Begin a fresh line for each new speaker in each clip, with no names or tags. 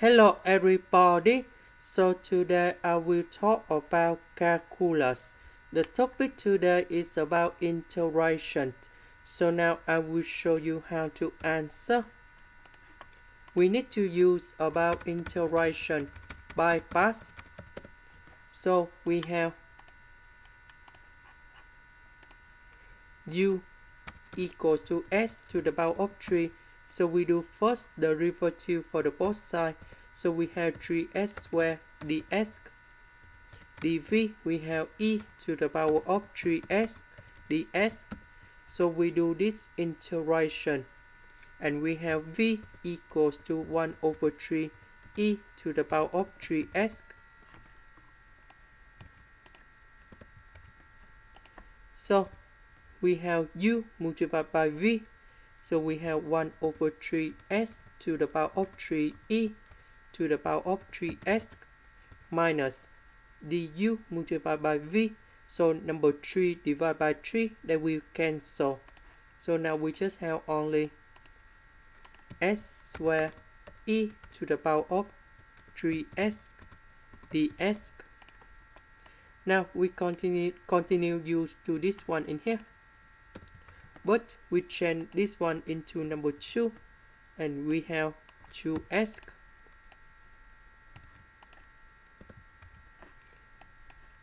Hello everybody. So today I will talk about calculus. The topic today is about integration. So now I will show you how to answer. We need to use about integration by parts. So we have u equals to s to the power of 3 so we do first the derivative for the both side. So we have 3s squared ds dv. We have e to the power of 3s ds. So we do this integration. And we have v equals to 1 over 3 e to the power of 3s. So we have u multiplied by v so we have 1 over 3s to the power of 3e to the power of 3s minus du multiplied by v. So number 3 divided by 3 that will cancel. So now we just have only s squared e to the power of 3s ds. Now we continue continue use to this one in here but we change this one into number 2 and we have two 2s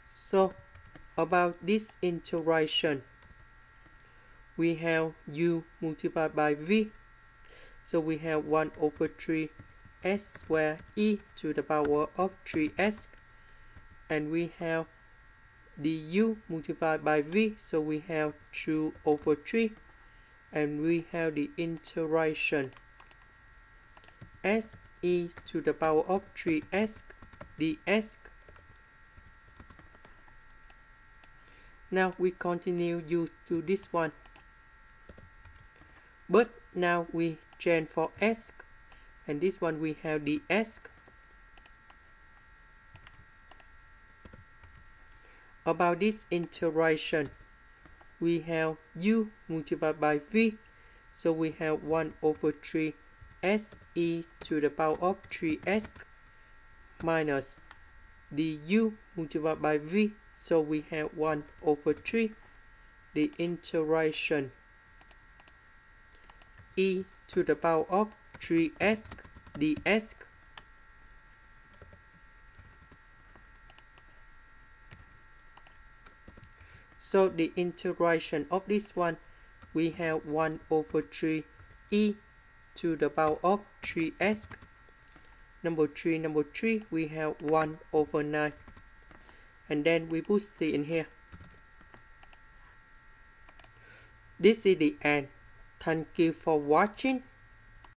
so about this integration we have u multiplied by v. So we have 1 over 3 s squared e to the power of 3s and we have du multiplied by v so we have 2 over 3 and we have the integration s e to the power of 3s ds now we continue use to this one. But now we change for s and this one we have the About this integration, we have u multiplied by v, so we have 1 over 3 s e to the power of 3s minus du multiplied by v, so we have 1 over 3 the integration e to the power of 3s ds So the integration of this one, we have 1 over 3 e to the power of 3s. Number 3, number 3, we have 1 over 9. And then we put c in here. This is the end. Thank you for watching.